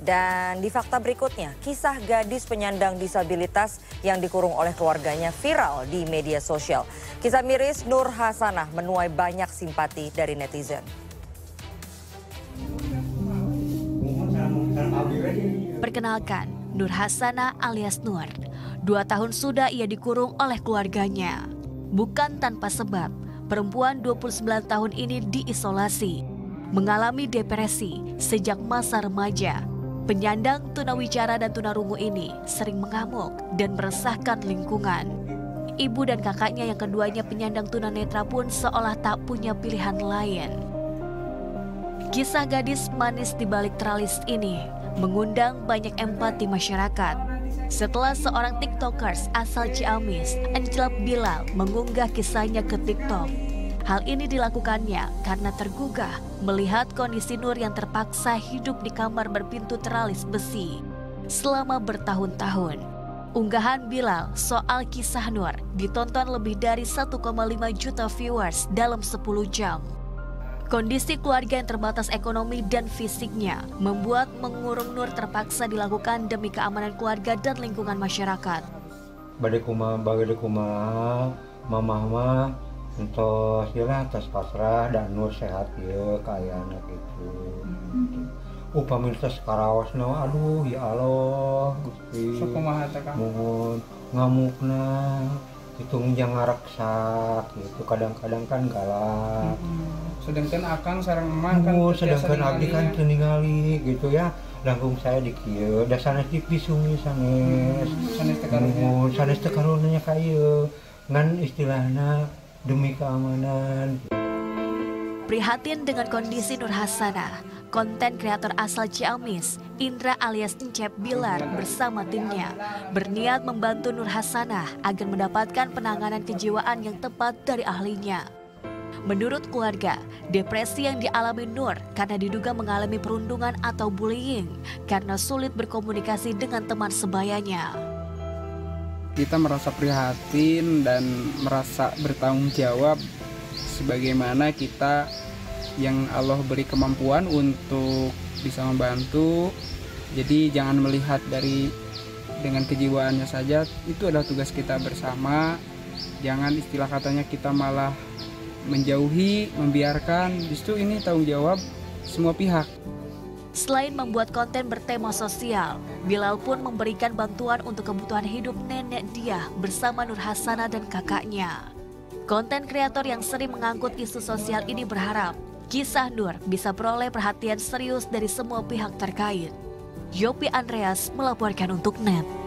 Dan di fakta berikutnya, kisah gadis penyandang disabilitas yang dikurung oleh keluarganya viral di media sosial. Kisah miris Nur Hasanah menuai banyak simpati dari netizen. Perkenalkan, Nur Hasanah alias Nur. Dua tahun sudah ia dikurung oleh keluarganya. Bukan tanpa sebab, perempuan 29 tahun ini diisolasi. Mengalami depresi sejak masa remaja Penyandang tunawicara dan tunarungu ini sering mengamuk dan meresahkan lingkungan. Ibu dan kakaknya yang keduanya penyandang tunanetra pun seolah tak punya pilihan lain. Kisah gadis manis di balik teralis ini mengundang banyak empati masyarakat. Setelah seorang tiktokers asal Ciamis, Angelab Bilal mengunggah kisahnya ke TikTok, Hal ini dilakukannya karena tergugah melihat kondisi Nur yang terpaksa hidup di kamar berpintu teralis besi selama bertahun-tahun. Unggahan Bilal soal kisah Nur ditonton lebih dari 1,5 juta viewers dalam 10 jam. Kondisi keluarga yang terbatas ekonomi dan fisiknya membuat mengurung Nur terpaksa dilakukan demi keamanan keluarga dan lingkungan masyarakat. Badai kuma, badai mama mama untuk sila atas pasrah dan nur sehat ya kayak anak itu. Hmm. upami tes karawas no aduh ya Allah gusti. Mohon ngamukna itu jangan raksak gitu kadang-kadang kan galak. Hmm. sedangkan akan sarang emak kan oh, sedangkan abdi kan ningali gitu ya. Langkung saya di kieu da sanes di pisungi sanes. Hmm. sanes tekarunya. Sanes tekarunya kayu ngan istilahnya demi keamanan. Prihatin dengan kondisi Nur Hasanah, konten kreator asal Ciamis, Indra alias Encep Bilar bersama timnya berniat membantu Nur Hasanah agar mendapatkan penanganan kejiwaan yang tepat dari ahlinya. Menurut keluarga, depresi yang dialami Nur karena diduga mengalami perundungan atau bullying karena sulit berkomunikasi dengan teman sebayanya kita merasa prihatin dan merasa bertanggung jawab sebagaimana kita yang Allah beri kemampuan untuk bisa membantu. Jadi jangan melihat dari dengan kejiwaannya saja itu adalah tugas kita bersama. Jangan istilah katanya kita malah menjauhi, membiarkan. Justru ini tanggung jawab semua pihak. Selain membuat konten bertema sosial, Bilal pun memberikan bantuan untuk kebutuhan hidup nenek dia bersama Nur Hasanah dan kakaknya. Konten kreator yang sering mengangkut isu sosial ini berharap kisah Nur bisa peroleh perhatian serius dari semua pihak terkait. Yopi Andreas melaporkan untuk NET.